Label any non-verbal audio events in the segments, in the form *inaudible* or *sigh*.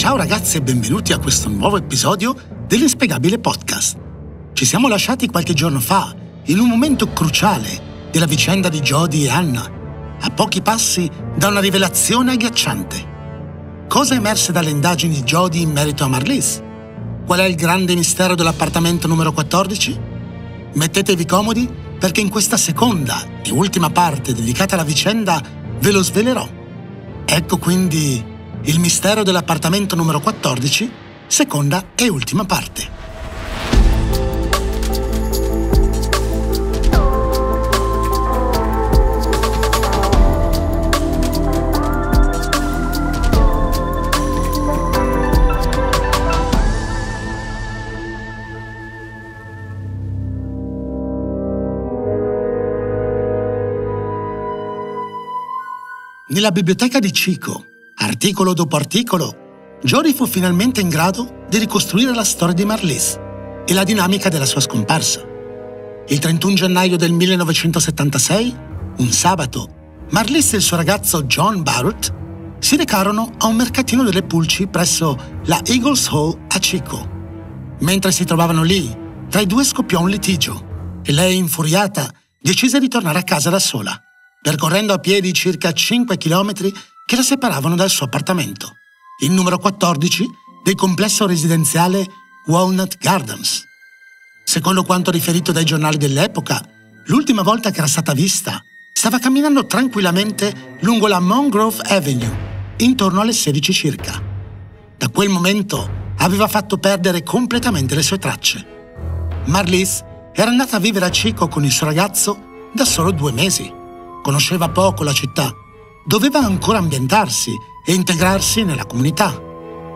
Ciao ragazzi e benvenuti a questo nuovo episodio dell'Inspiegabile Podcast. Ci siamo lasciati qualche giorno fa, in un momento cruciale della vicenda di Jodie e Anna, a pochi passi da una rivelazione agghiacciante. Cosa emerse dalle indagini di Jodie in merito a Marlies? Qual è il grande mistero dell'appartamento numero 14? Mettetevi comodi perché in questa seconda e ultima parte dedicata alla vicenda ve lo svelerò. Ecco quindi il mistero dell'appartamento numero 14, seconda e ultima parte. Nella biblioteca di Chico, articolo dopo articolo, Jory fu finalmente in grado di ricostruire la storia di Marlies e la dinamica della sua scomparsa. Il 31 gennaio del 1976, un sabato, Marlies e il suo ragazzo John Barrett si recarono a un mercatino delle pulci presso la Eagles Hall a Chico. Mentre si trovavano lì, tra i due scoppiò un litigio e lei, infuriata, decise di tornare a casa da sola percorrendo a piedi circa 5 chilometri che la separavano dal suo appartamento, il numero 14 del complesso residenziale Walnut Gardens. Secondo quanto riferito dai giornali dell'epoca, l'ultima volta che era stata vista stava camminando tranquillamente lungo la Mongrove Avenue, intorno alle 16 circa. Da quel momento aveva fatto perdere completamente le sue tracce. Marlies era andata a vivere a Chico con il suo ragazzo da solo due mesi conosceva poco la città, doveva ancora ambientarsi e integrarsi nella comunità.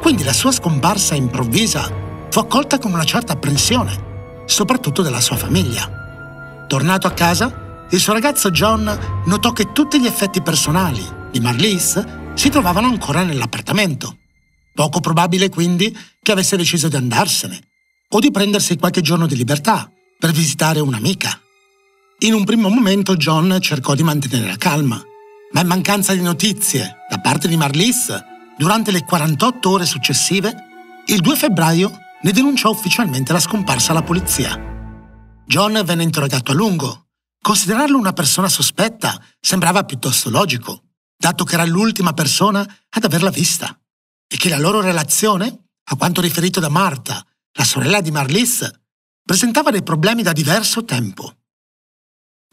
Quindi la sua scomparsa improvvisa fu accolta con una certa apprensione, soprattutto della sua famiglia. Tornato a casa, il suo ragazzo John notò che tutti gli effetti personali di Marlies si trovavano ancora nell'appartamento. Poco probabile quindi che avesse deciso di andarsene o di prendersi qualche giorno di libertà per visitare un'amica. In un primo momento John cercò di mantenere la calma, ma in mancanza di notizie da parte di Marlies, durante le 48 ore successive, il 2 febbraio ne denunciò ufficialmente la scomparsa alla polizia. John venne interrogato a lungo. Considerarlo una persona sospetta sembrava piuttosto logico, dato che era l'ultima persona ad averla vista e che la loro relazione, a quanto riferito da Marta, la sorella di Marlies, presentava dei problemi da diverso tempo.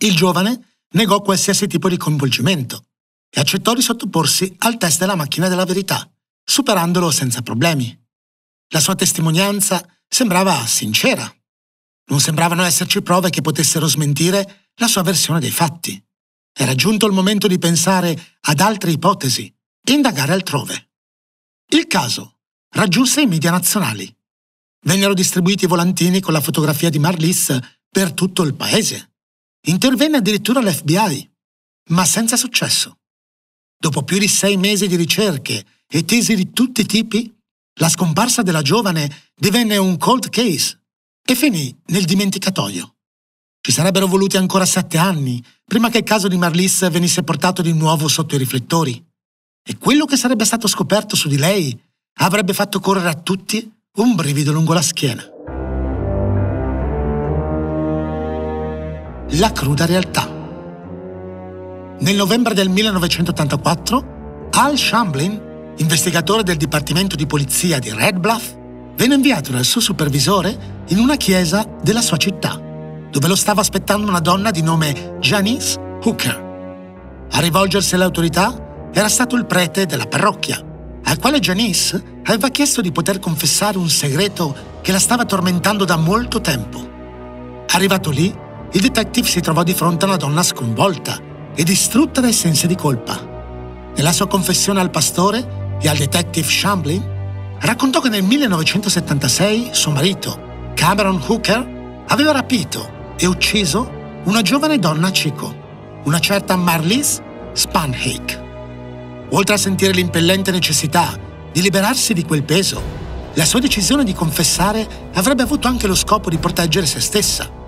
Il giovane negò qualsiasi tipo di coinvolgimento e accettò di sottoporsi al test della macchina della verità, superandolo senza problemi. La sua testimonianza sembrava sincera. Non sembravano esserci prove che potessero smentire la sua versione dei fatti. Era giunto il momento di pensare ad altre ipotesi e indagare altrove. Il caso raggiunse i media nazionali. Vennero distribuiti volantini con la fotografia di Marlis per tutto il paese. Intervenne addirittura l'FBI, ma senza successo. Dopo più di sei mesi di ricerche e tesi di tutti i tipi, la scomparsa della giovane divenne un cold case e finì nel dimenticatoio. Ci sarebbero voluti ancora sette anni prima che il caso di Marlis venisse portato di nuovo sotto i riflettori. E quello che sarebbe stato scoperto su di lei avrebbe fatto correre a tutti un brivido lungo la schiena. la cruda realtà. Nel novembre del 1984, Al Shamblin, investigatore del Dipartimento di Polizia di Red Bluff, venne inviato dal suo supervisore in una chiesa della sua città, dove lo stava aspettando una donna di nome Janice Hooker. A rivolgersi alle autorità era stato il prete della parrocchia, al quale Janice aveva chiesto di poter confessare un segreto che la stava tormentando da molto tempo. Arrivato lì, il detective si trovò di fronte a una donna sconvolta e distrutta dai sensi di colpa. Nella sua confessione al pastore e al detective Shamblin, raccontò che nel 1976 suo marito, Cameron Hooker, aveva rapito e ucciso una giovane donna a Chico, una certa Marlies Spanhake. Oltre a sentire l'impellente necessità di liberarsi di quel peso, la sua decisione di confessare avrebbe avuto anche lo scopo di proteggere se stessa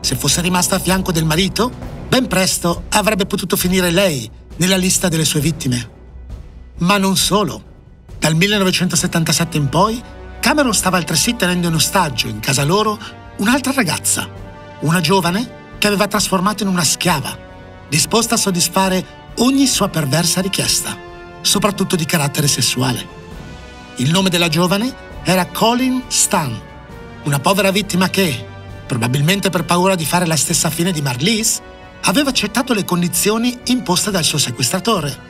se fosse rimasta a fianco del marito, ben presto avrebbe potuto finire lei nella lista delle sue vittime. Ma non solo. Dal 1977 in poi, Cameron stava altresì tenendo in ostaggio in casa loro un'altra ragazza, una giovane che aveva trasformato in una schiava, disposta a soddisfare ogni sua perversa richiesta, soprattutto di carattere sessuale. Il nome della giovane era Colin Stan, una povera vittima che, probabilmente per paura di fare la stessa fine di Marlies, aveva accettato le condizioni imposte dal suo sequestratore,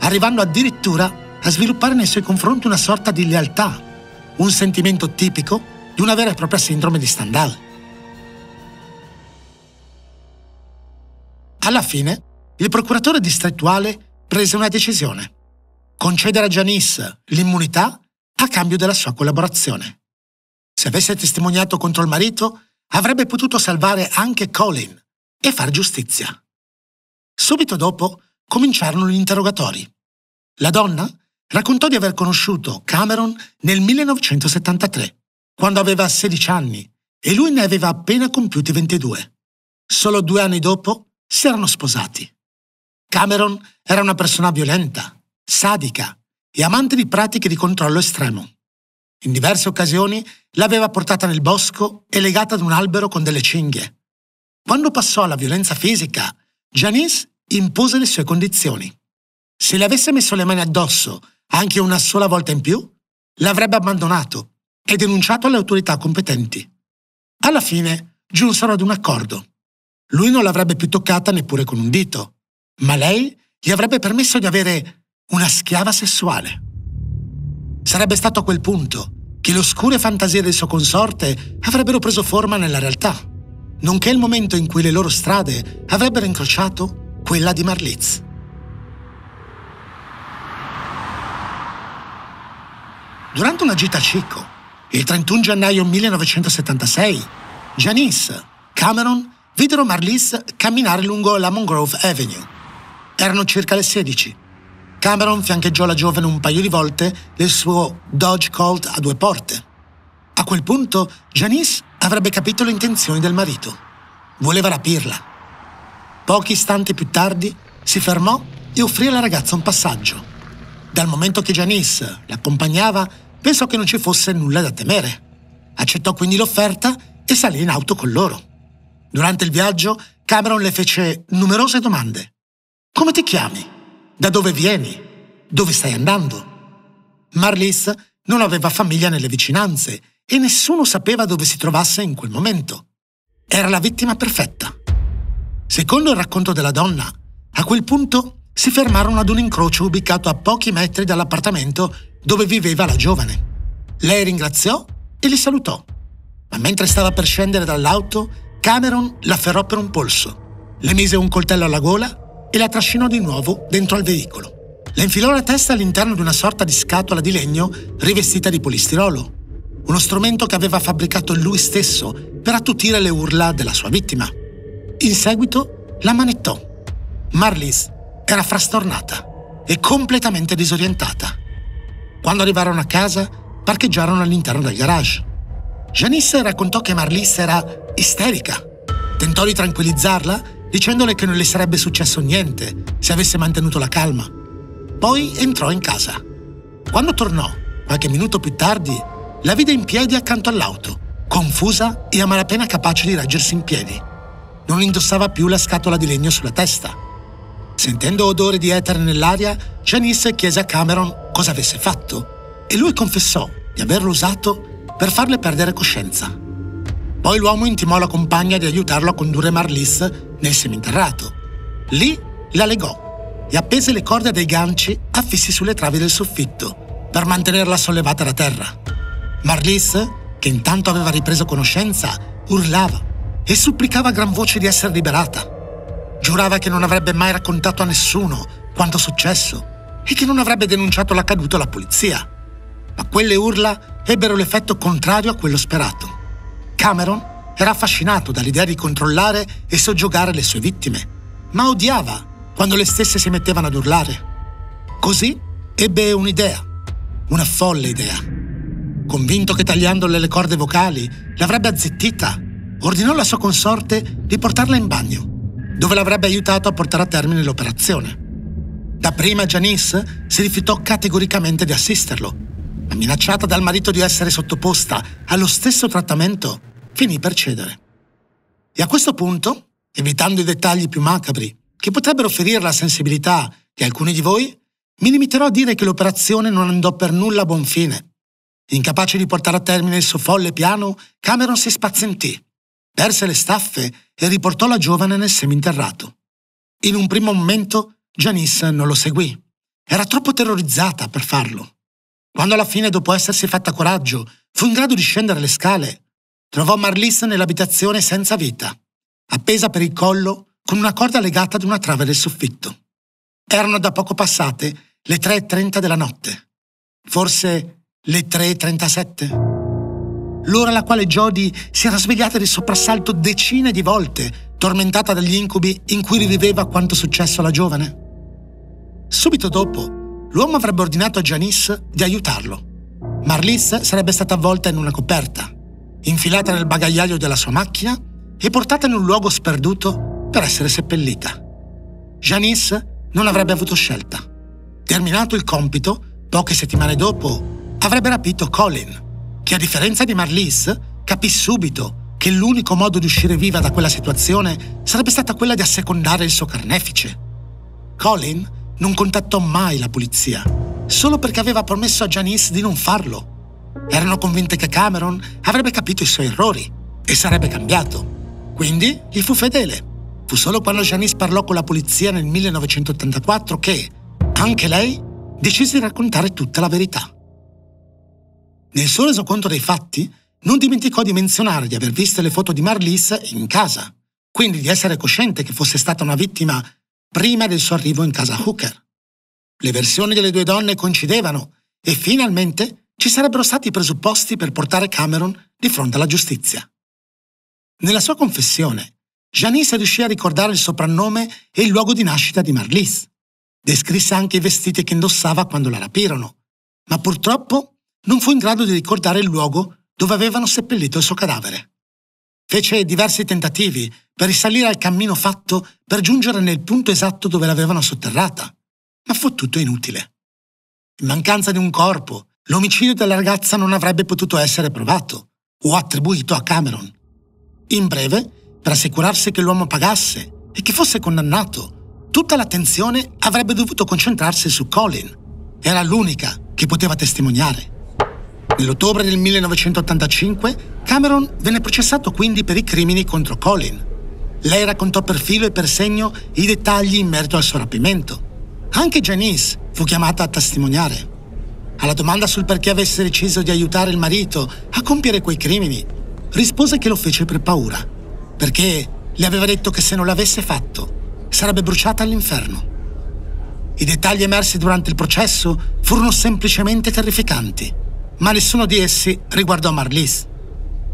arrivando addirittura a sviluppare nei suoi confronti una sorta di lealtà, un sentimento tipico di una vera e propria sindrome di Stendhal. Alla fine, il procuratore distrettuale prese una decisione. Concedere a Janice l'immunità a cambio della sua collaborazione. Se avesse testimoniato contro il marito, avrebbe potuto salvare anche Colin e far giustizia. Subito dopo cominciarono gli interrogatori. La donna raccontò di aver conosciuto Cameron nel 1973, quando aveva 16 anni e lui ne aveva appena compiuti 22. Solo due anni dopo si erano sposati. Cameron era una persona violenta, sadica e amante di pratiche di controllo estremo. In diverse occasioni l'aveva portata nel bosco e legata ad un albero con delle cinghie. Quando passò alla violenza fisica, Janice impose le sue condizioni. Se le avesse messo le mani addosso anche una sola volta in più, l'avrebbe abbandonato e denunciato alle autorità competenti. Alla fine giunsero ad un accordo. Lui non l'avrebbe più toccata neppure con un dito, ma lei gli avrebbe permesso di avere una schiava sessuale. Sarebbe stato a quel punto che le oscure fantasie del suo consorte avrebbero preso forma nella realtà, nonché il momento in cui le loro strade avrebbero incrociato quella di Marlitz. Durante una gita a Chico, il 31 gennaio 1976, Janice, Cameron videro Marlise camminare lungo la Mongrove Avenue. Erano circa le 16 Cameron fiancheggiò la giovane un paio di volte nel suo Dodge Colt a due porte. A quel punto Janice avrebbe capito le intenzioni del marito. Voleva rapirla. Pochi istanti più tardi si fermò e offrì alla ragazza un passaggio. Dal momento che Janice l'accompagnava, pensò che non ci fosse nulla da temere. Accettò quindi l'offerta e salì in auto con loro. Durante il viaggio, Cameron le fece numerose domande. Come ti chiami? Da dove vieni? Dove stai andando? Marlis non aveva famiglia nelle vicinanze e nessuno sapeva dove si trovasse in quel momento. Era la vittima perfetta. Secondo il racconto della donna, a quel punto si fermarono ad un incrocio ubicato a pochi metri dall'appartamento dove viveva la giovane. Lei ringraziò e li salutò. Ma mentre stava per scendere dall'auto, Cameron l'afferrò per un polso, le mise un coltello alla gola e la trascinò di nuovo dentro al veicolo. Le infilò la testa all'interno di una sorta di scatola di legno rivestita di polistirolo, uno strumento che aveva fabbricato lui stesso per attutire le urla della sua vittima. In seguito la manettò. Marlies era frastornata e completamente disorientata. Quando arrivarono a casa, parcheggiarono all'interno del garage. Janice raccontò che Marlies era isterica. Tentò di tranquillizzarla dicendole che non le sarebbe successo niente se avesse mantenuto la calma. Poi entrò in casa. Quando tornò, qualche minuto più tardi, la vide in piedi accanto all'auto, confusa e a malapena capace di reggersi in piedi. Non indossava più la scatola di legno sulla testa. Sentendo odore di etere nell'aria, Janice chiese a Cameron cosa avesse fatto e lui confessò di averlo usato per farle perdere coscienza. Poi l'uomo intimò la compagna di aiutarlo a condurre Marlis nel seminterrato. Lì la legò e appese le corde dei ganci affissi sulle travi del soffitto per mantenerla sollevata da terra. Marlis, che intanto aveva ripreso conoscenza, urlava e supplicava a gran voce di essere liberata. Giurava che non avrebbe mai raccontato a nessuno quanto successo e che non avrebbe denunciato l'accaduto alla polizia. Ma quelle urla ebbero l'effetto contrario a quello sperato. Cameron era affascinato dall'idea di controllare e soggiogare le sue vittime, ma odiava quando le stesse si mettevano ad urlare. Così ebbe un'idea, una folle idea. Convinto che tagliandole le corde vocali l'avrebbe azzittita, ordinò alla sua consorte di portarla in bagno, dove l'avrebbe aiutato a portare a termine l'operazione. Dapprima Janice si rifiutò categoricamente di assisterlo, ma minacciata dal marito di essere sottoposta allo stesso trattamento, finì per cedere. E a questo punto, evitando i dettagli più macabri che potrebbero ferire la sensibilità di alcuni di voi, mi limiterò a dire che l'operazione non andò per nulla a buon fine. Incapace di portare a termine il suo folle piano, Cameron si spazientì, perse le staffe e riportò la giovane nel seminterrato. In un primo momento Janice non lo seguì. Era troppo terrorizzata per farlo. Quando alla fine, dopo essersi fatta coraggio, fu in grado di scendere le scale, trovò Marlis nell'abitazione senza vita, appesa per il collo con una corda legata ad una trave del soffitto. Erano da poco passate le 3.30 della notte. Forse le 3.37? L'ora alla quale Jodie si era svegliata di soprassalto decine di volte, tormentata dagli incubi in cui riviveva quanto successo alla giovane. Subito dopo, l'uomo avrebbe ordinato a Janice di aiutarlo. Marlis sarebbe stata avvolta in una coperta, infilata nel bagagliaio della sua macchina e portata in un luogo sperduto per essere seppellita. Janice non avrebbe avuto scelta. Terminato il compito, poche settimane dopo, avrebbe rapito Colin, che a differenza di Marlis capì subito che l'unico modo di uscire viva da quella situazione sarebbe stata quella di assecondare il suo carnefice. Colin non contattò mai la polizia, solo perché aveva promesso a Janice di non farlo. Erano convinte che Cameron avrebbe capito i suoi errori e sarebbe cambiato. Quindi gli fu fedele Fu solo quando Janice parlò con la polizia nel 1984 che, anche lei, decise di raccontare tutta la verità. Nel suo resoconto dei fatti, non dimenticò di menzionare di aver visto le foto di Marlis in casa, quindi di essere cosciente che fosse stata una vittima prima del suo arrivo in casa Hooker. Le versioni delle due donne coincidevano e finalmente ci sarebbero stati i presupposti per portare Cameron di fronte alla giustizia. Nella sua confessione, Janice riuscì a ricordare il soprannome e il luogo di nascita di Marlis. Descrisse anche i vestiti che indossava quando la rapirono, ma purtroppo non fu in grado di ricordare il luogo dove avevano seppellito il suo cadavere. Fece diversi tentativi per risalire al cammino fatto per giungere nel punto esatto dove l'avevano sotterrata, ma fu tutto inutile. In mancanza di un corpo, l'omicidio della ragazza non avrebbe potuto essere provato o attribuito a Cameron. In breve, per assicurarsi che l'uomo pagasse e che fosse condannato. Tutta l'attenzione avrebbe dovuto concentrarsi su Colin. Era l'unica che poteva testimoniare. Nell'ottobre del 1985 Cameron venne processato quindi per i crimini contro Colin. Lei raccontò per filo e per segno i dettagli in merito al suo rapimento. Anche Janice fu chiamata a testimoniare. Alla domanda sul perché avesse deciso di aiutare il marito a compiere quei crimini, rispose che lo fece per paura perché le aveva detto che se non l'avesse fatto sarebbe bruciata all'inferno. I dettagli emersi durante il processo furono semplicemente terrificanti, ma nessuno di essi riguardò Marlis.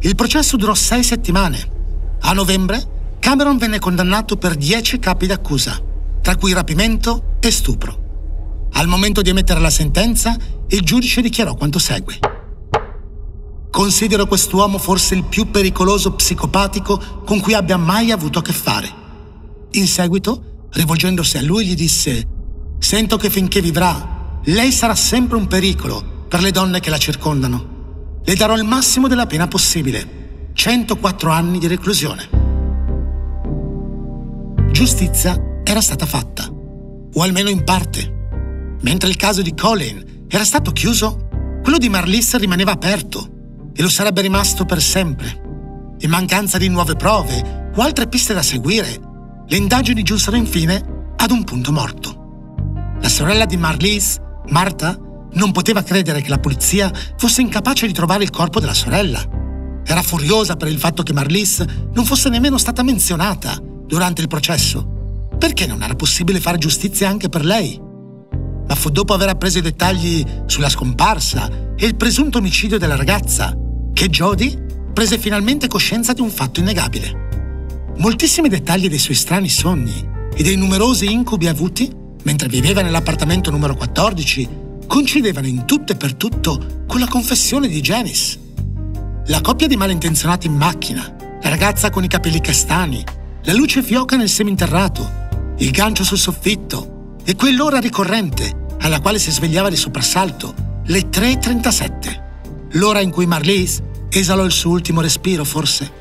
Il processo durò sei settimane. A novembre Cameron venne condannato per dieci capi d'accusa, tra cui rapimento e stupro. Al momento di emettere la sentenza, il giudice dichiarò quanto segue. Considero quest'uomo forse il più pericoloso psicopatico con cui abbia mai avuto a che fare. In seguito, rivolgendosi a lui, gli disse, Sento che finché vivrà, lei sarà sempre un pericolo per le donne che la circondano. Le darò il massimo della pena possibile, 104 anni di reclusione. Giustizia era stata fatta, o almeno in parte. Mentre il caso di Colin era stato chiuso, quello di Marlis rimaneva aperto e lo sarebbe rimasto per sempre. In mancanza di nuove prove o altre piste da seguire, le indagini giunsero infine ad un punto morto. La sorella di Marlise, Marta, non poteva credere che la polizia fosse incapace di trovare il corpo della sorella. Era furiosa per il fatto che Marlise non fosse nemmeno stata menzionata durante il processo. Perché non era possibile fare giustizia anche per lei? Ma fu dopo aver appreso i dettagli sulla scomparsa e il presunto omicidio della ragazza che Jodie prese finalmente coscienza di un fatto innegabile. Moltissimi dettagli dei suoi strani sogni e dei numerosi incubi avuti mentre viveva nell'appartamento numero 14 coincidevano in tutto e per tutto con la confessione di Janice. La coppia di malintenzionati in macchina, la ragazza con i capelli castani, la luce fioca nel seminterrato, il gancio sul soffitto e quell'ora ricorrente alla quale si svegliava di soprassalto, le 3.37, l'ora in cui Marlise esalò il suo ultimo respiro, forse.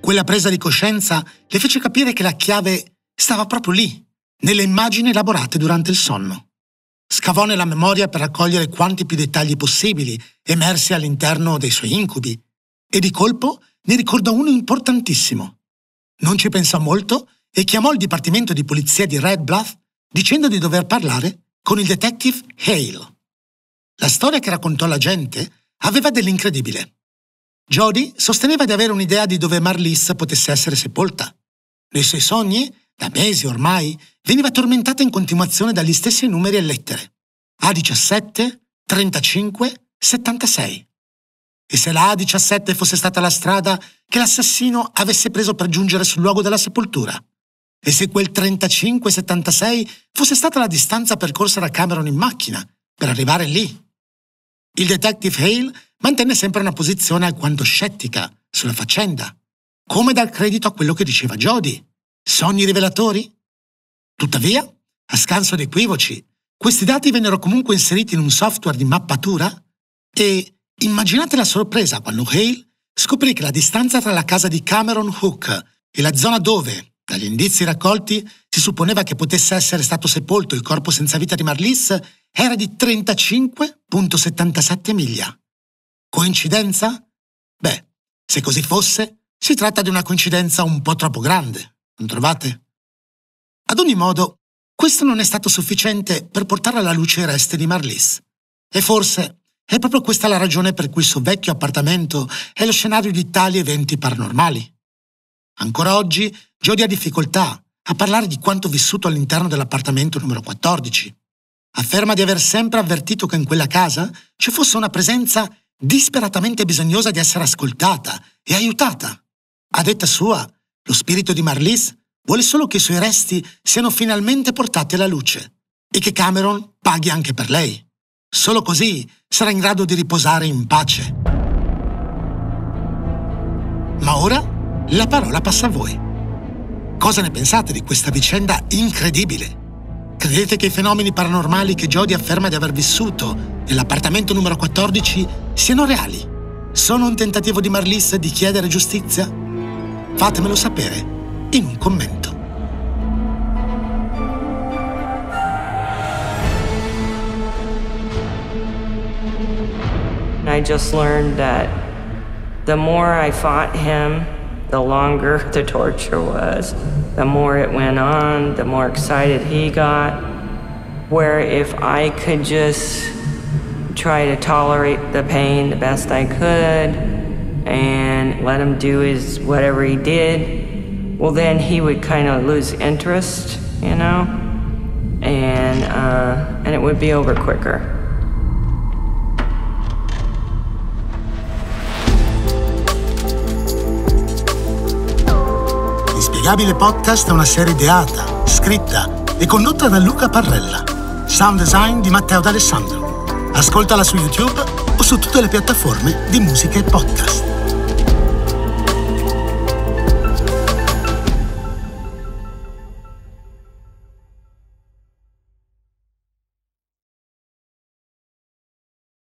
Quella presa di coscienza le fece capire che la chiave stava proprio lì, nelle immagini elaborate durante il sonno. Scavò nella memoria per raccogliere quanti più dettagli possibili emersi all'interno dei suoi incubi e di colpo ne ricordò uno importantissimo. Non ci pensò molto e chiamò il dipartimento di polizia di Red Bluff dicendo di dover parlare con il detective Hale. La storia che raccontò la gente aveva dell'incredibile. Jody sosteneva di avere un'idea di dove Marlis potesse essere sepolta. Nei suoi sogni, da mesi ormai, veniva tormentata in continuazione dagli stessi numeri e lettere. A17, 35, 76. E se la A17 fosse stata la strada che l'assassino avesse preso per giungere sul luogo della sepoltura? E se quel 35-76 fosse stata la distanza percorsa da Cameron in macchina per arrivare lì? Il detective Hale mantenne sempre una posizione alquanto scettica sulla faccenda. Come dar credito a quello che diceva Jody? Sogni rivelatori? Tuttavia, a scanso di equivoci, questi dati vennero comunque inseriti in un software di mappatura e immaginate la sorpresa quando Hale scoprì che la distanza tra la casa di Cameron Hook e la zona dove, dagli indizi raccolti, si supponeva che potesse essere stato sepolto il corpo senza vita di Marlis era di 35.77 miglia. Coincidenza? Beh, se così fosse, si tratta di una coincidenza un po' troppo grande, non trovate? Ad ogni modo, questo non è stato sufficiente per portare alla luce i resti di Marlis. E forse è proprio questa la ragione per cui il suo vecchio appartamento è lo scenario di tali eventi paranormali. Ancora oggi Jody ha difficoltà a parlare di quanto vissuto all'interno dell'appartamento numero 14. Afferma di aver sempre avvertito che in quella casa ci fosse una presenza disperatamente bisognosa di essere ascoltata e aiutata. A detta sua, lo spirito di Marlis vuole solo che i suoi resti siano finalmente portati alla luce e che Cameron paghi anche per lei. Solo così sarà in grado di riposare in pace. Ma ora la parola passa a voi. Cosa ne pensate di questa vicenda incredibile? Credete che i fenomeni paranormali che Jody afferma di aver vissuto nell'appartamento numero 14 siano reali? Sono un tentativo di Marlis di chiedere giustizia? Fatemelo sapere in un commento. I just learned that the more I fought him, the longer *laughs* the torture was. The more it went on, the more excited he got. Where if I could just try to tolerate the pain the best I could and let him do his whatever he did, well, then he would kind of lose interest, you know, and uh, and it would be over quicker. Inspiegabile Podcast è una serie ideata, scritta e condotta da Luca Parrella. Sound design di Matteo D'Alessandro. Ascoltala su YouTube o su tutte le piattaforme di musica e podcast.